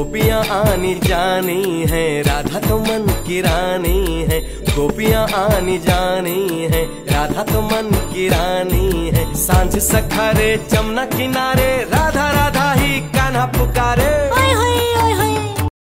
गोपियाँ आनी जानी है, राधा तो मन की रानी है। गोपियाँ आनी जानी है, राधा तो मन की रानी है। साँझ सखारे जमुना किनारे